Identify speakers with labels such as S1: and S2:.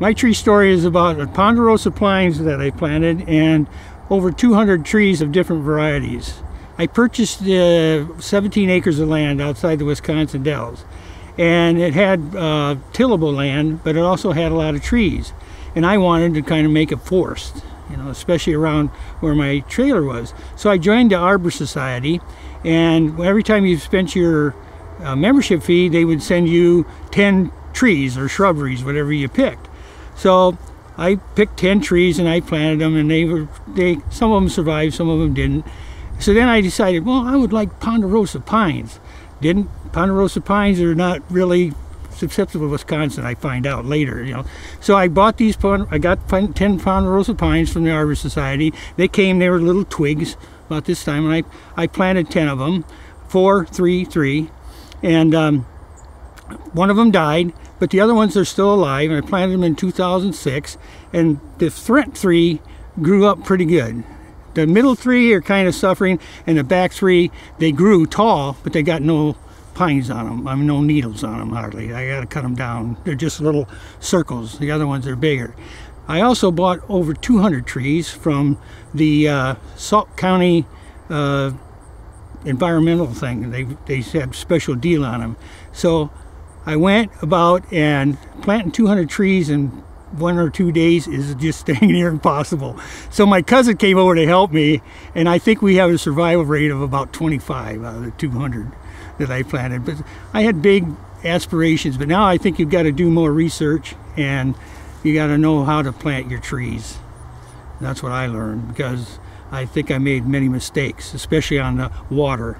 S1: My tree story is about a ponderosa pines that I planted and over 200 trees of different varieties. I purchased uh, 17 acres of land outside the Wisconsin Dells. And it had uh, tillable land but it also had a lot of trees. And I wanted to kind of make it forest you know especially around where my trailer was. So I joined the Arbor Society and every time you spent your uh, membership fee they would send you 10 trees or shrubberies whatever you picked so I picked 10 trees and I planted them and they were, they, some of them survived, some of them didn't. So then I decided, well, I would like ponderosa pines. Didn't, ponderosa pines are not really susceptible to Wisconsin, I find out later, you know. So I bought these, I got 10 ponderosa pines from the Arbor Society. They came, they were little twigs about this time, and I, I planted 10 of them, four, three, three. And um, one of them died, but the other ones are still alive. And I planted them in 2006, and the front three grew up pretty good. The middle three are kind of suffering, and the back three they grew tall, but they got no pines on them. I mean, no needles on them hardly. I got to cut them down. They're just little circles. The other ones are bigger. I also bought over 200 trees from the uh, Sauk County uh, environmental thing. They they had special deal on them. So I went about and planting 200 trees in one or two days is just dang near impossible. So my cousin came over to help me, and I think we have a survival rate of about 25 out of the 200 that I planted. But I had big aspirations, but now I think you've got to do more research and you got to know how to plant your trees. That's what I learned because I think I made many mistakes, especially on the water.